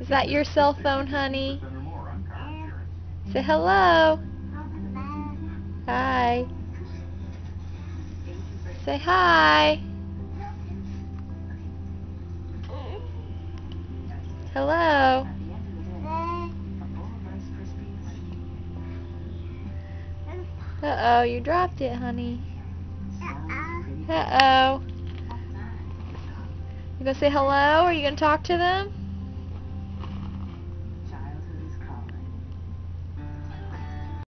Is that your cell phone, honey? Say hello. Hi. Say hi. Hello. Uh-oh, you dropped it, honey. Uh-oh. You gonna say hello? Are you gonna talk to them?